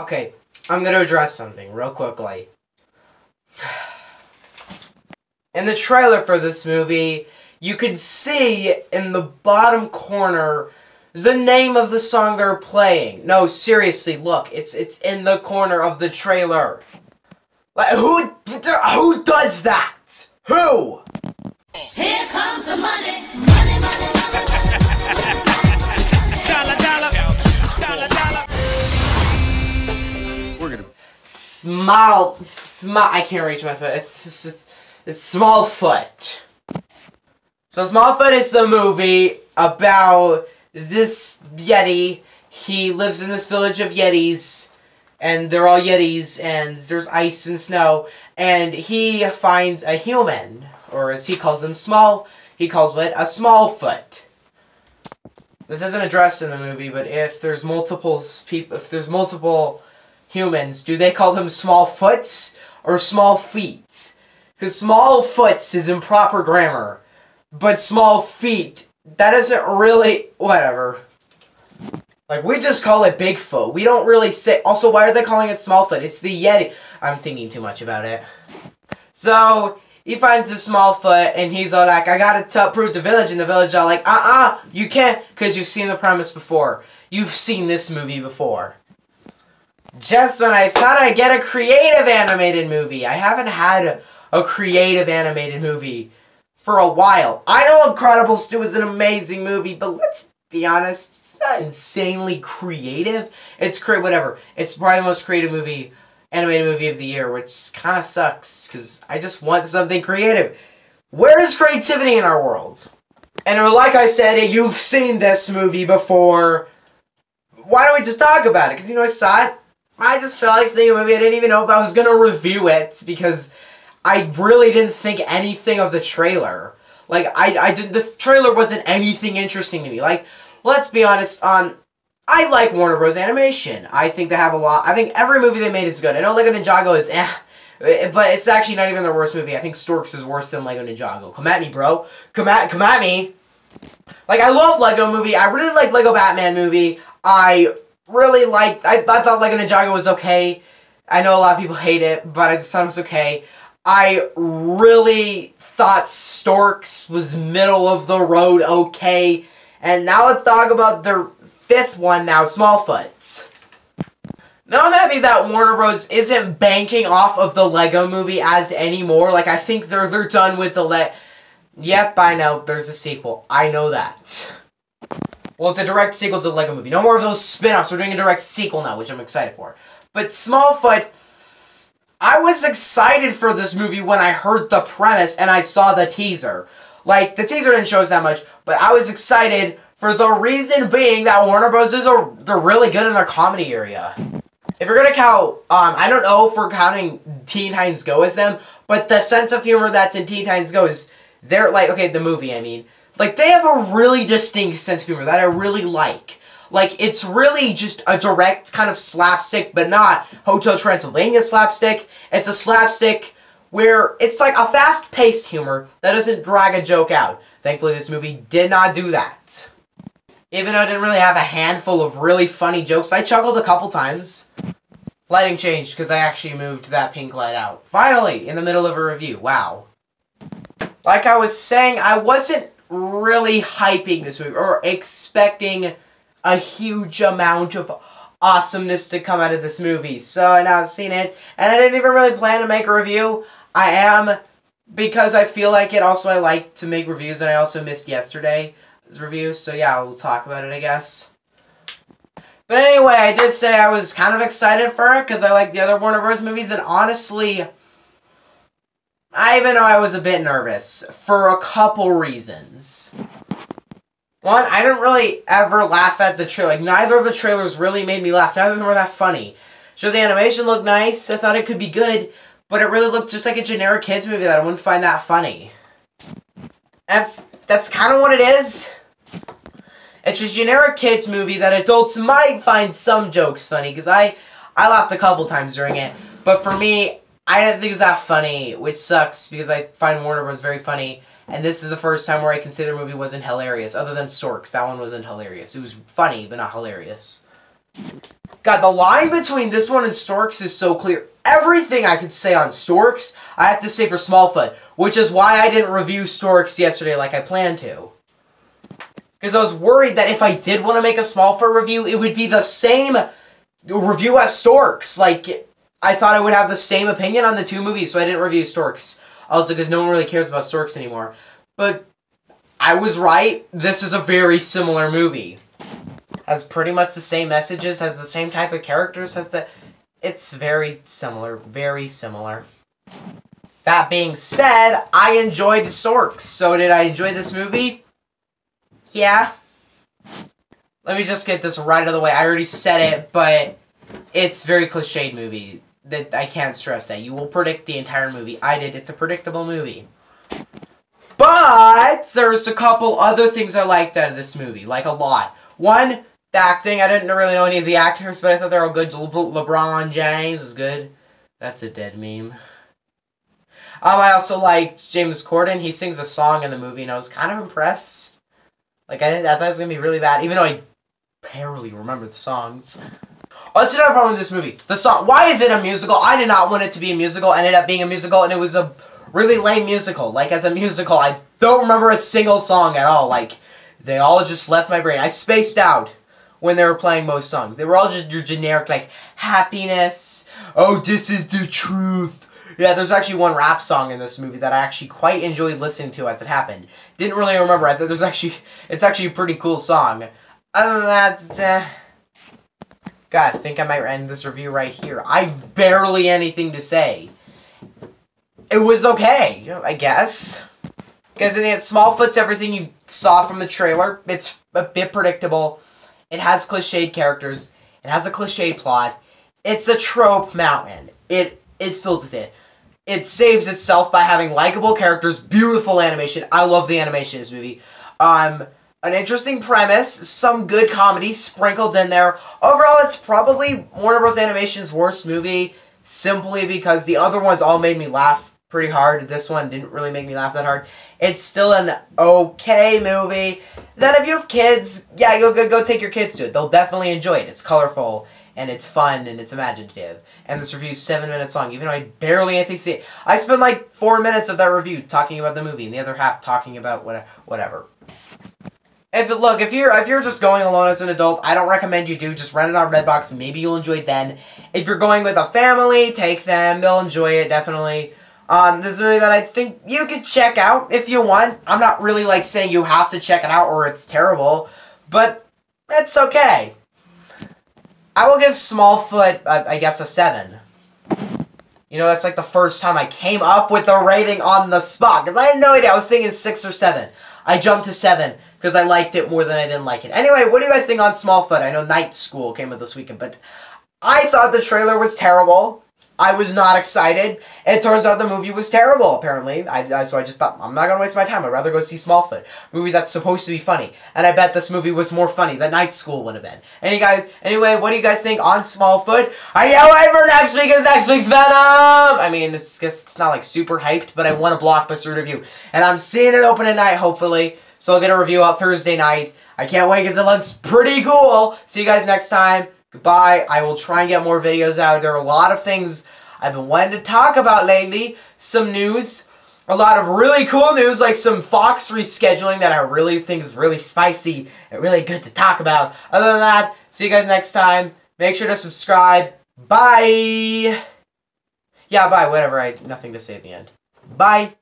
Okay, I'm gonna address something real quickly. In the trailer for this movie, you could see in the bottom corner the name of the song they're playing. No, seriously, look, it's it's in the corner of the trailer. Like who who does that? Who? Here comes the money. Money, money, Small, small. I can't reach my foot. It's just it's, it's small foot. So Smallfoot is the movie about this Yeti. He lives in this village of Yetis, and they're all Yetis, and there's ice and snow. And he finds a human, or as he calls them, small. He calls it a Smallfoot. This isn't addressed in the movie, but if there's multiple people, if there's multiple humans, do they call them small foots or small feet? Because small foots is improper grammar, but small feet, that isn't really, whatever. Like, we just call it Bigfoot. We don't really say, also, why are they calling it Smallfoot? It's the Yeti. I'm thinking too much about it. So, he finds the Smallfoot, and he's all like, I gotta prove the village, and the village are like, uh-uh, you can't, because you've seen the premise before. You've seen this movie before just when I thought I'd get a creative animated movie. I haven't had a creative animated movie for a while. I know Incredibles 2 is an amazing movie, but let's be honest, it's not insanely creative. It's cre- whatever. It's probably the most creative movie, animated movie of the year, which kind of sucks because I just want something creative. Where is creativity in our world? And like I said, you've seen this movie before. Why don't we just talk about it? Because you know I saw it. I just felt like seeing a movie. I didn't even know if I was gonna review it because I really didn't think anything of the trailer. Like I, I did the trailer wasn't anything interesting to me. Like let's be honest. Um, I like Warner Bros. Animation. I think they have a lot. I think every movie they made is good. I know Lego Ninjago is eh, but it's actually not even their worst movie. I think Storks is worse than Lego Ninjago. Come at me, bro. Come at, come at me. Like I love Lego movie. I really like Lego Batman movie. I really liked. I, I thought Lego Ninjago was okay. I know a lot of people hate it, but I just thought it was okay. I really thought Storks was middle of the road okay. And now let's talk about their fifth one now, Smallfoot. Now I'm happy that Warner Bros. isn't banking off of the Lego movie as anymore. Like I think they're they're done with the le Yep, I know, there's a sequel. I know that. Well, it's a direct sequel to the Lego movie. No more of those spin-offs. We're doing a direct sequel now, which I'm excited for. But Smallfoot, I was excited for this movie when I heard the premise and I saw the teaser. Like, the teaser didn't show us that much, but I was excited for the reason being that Warner Bros. is a, they're really good in their comedy area. If you're gonna count, um, I don't know if we're counting Teen Titans Go as them, but the sense of humor that's in Teen Titans Go is, they're like, okay, the movie, I mean. Like, they have a really distinct sense of humor that I really like. Like, it's really just a direct kind of slapstick, but not Hotel Transylvania slapstick. It's a slapstick where it's like a fast-paced humor that doesn't drag a joke out. Thankfully, this movie did not do that. Even though it didn't really have a handful of really funny jokes, I chuckled a couple times. Lighting changed because I actually moved that pink light out. Finally, in the middle of a review. Wow. Like I was saying, I wasn't really hyping this movie or expecting a huge amount of awesomeness to come out of this movie. So now I've seen it, and I didn't even really plan to make a review. I am because I feel like it. Also, I like to make reviews, and I also missed yesterday's review. So yeah, we'll talk about it, I guess. But anyway, I did say I was kind of excited for it because I like the other Warner Bros. movies, and honestly, I even know I was a bit nervous for a couple reasons. One, I didn't really ever laugh at the trailer. Like, neither of the trailers really made me laugh. Neither of them were that funny. Sure, the animation looked nice. I thought it could be good. But it really looked just like a generic kids movie that I wouldn't find that funny. That's, that's kind of what it is. It's a generic kids movie that adults might find some jokes funny. Because I, I laughed a couple times during it. But for me, I didn't think it was that funny. Which sucks because I find Warner Bros. very funny. And this is the first time where I consider the movie wasn't hilarious, other than Storks. That one wasn't hilarious. It was funny, but not hilarious. God, the line between this one and Storks is so clear. Everything I could say on Storks, I have to say for Smallfoot, which is why I didn't review Storks yesterday like I planned to. Because I was worried that if I did want to make a Smallfoot review, it would be the same review as Storks. Like, I thought I would have the same opinion on the two movies, so I didn't review Storks. Also, because no one really cares about Storks anymore. But I was right. This is a very similar movie. Has pretty much the same messages, has the same type of characters, has the. It's very similar. Very similar. That being said, I enjoyed Storks. So did I enjoy this movie? Yeah. Let me just get this right out of the way. I already said it, but it's very cliched movie. That I can't stress that. You will predict the entire movie. I did. It's a predictable movie. But there's a couple other things I liked out of this movie, like a lot. One, the acting. I didn't really know any of the actors, but I thought they were all good. Le- LeBron James was good. That's a dead meme. Um, I also liked James Corden. He sings a song in the movie, and I was kind of impressed. Like I didn't, I thought it was gonna be really bad, even though I barely remember the songs. Oh, that's another problem with this movie. The song. Why is it a musical? I did not want it to be a musical. Ended up being a musical, and it was a really lame musical. Like as a musical, I don't remember a single song at all. Like they all just left my brain. I spaced out when they were playing most songs. They were all just your generic like happiness. Oh, this is the truth. Yeah, there's actually one rap song in this movie that I actually quite enjoyed listening to as it happened. Didn't really remember. I thought there's actually it's actually a pretty cool song. Other than that, eh. God, I think I might end this review right here. I've barely anything to say. It was okay, I guess. Because in the end, Smallfoot's everything you saw from the trailer. It's a bit predictable. It has cliched characters. It has a cliched plot. It's a trope mountain. It is filled with it. It saves itself by having likable characters, beautiful animation. I love the animation in this movie. Um, an interesting premise, some good comedy sprinkled in there. Overall, it's probably Warner Bros. Animation's worst movie, simply because the other ones all made me laugh pretty hard. This one didn't really make me laugh that hard. It's still an okay movie. That if you have kids, yeah, go go, go take your kids to it. They'll definitely enjoy it. It's colorful and it's fun and it's imaginative. And this review's seven minutes long, even though I barely anything see it. I spent like four minutes of that review talking about the movie, and the other half talking about what whatever. If look, if you're if you're just going alone as an adult, I don't recommend you do. Just rent it on Redbox. Maybe you'll enjoy it then. If you're going with a family, take them. They'll enjoy it definitely. Um, this is a movie that I think you could check out if you want. I'm not really like saying you have to check it out or it's terrible, but it's okay. I will give Smallfoot, uh, I guess, a seven. You know, that's like the first time I came up with the rating on the spot because I had no idea. I was thinking six or seven. I jumped to seven because I liked it more than I didn't like it. Anyway, what do you guys think on Smallfoot? I know Night School came out this weekend, but I thought the trailer was terrible. I was not excited. It turns out the movie was terrible, apparently. I, I, so I just thought, I'm not going to waste my time. I'd rather go see Smallfoot. Movie that's supposed to be funny. And I bet this movie was more funny than Night School would have been. Any guys, anyway, what do you guys think on Smallfoot? I can't wait for next week is next week's Venom! I mean, it's it's not like super hyped, but I want a blockbuster review. And I'm seeing it open at night, hopefully. So I'll get a review out Thursday night. I can't wait because it looks pretty cool. See you guys next time. Goodbye. I will try and get more videos out. There are a lot of things I've been wanting to talk about lately. Some news. A lot of really cool news, like some Fox rescheduling that I really think is really spicy and really good to talk about. Other than that, see you guys next time. Make sure to subscribe. Bye. Yeah, bye. Whatever. I nothing to say at the end. Bye.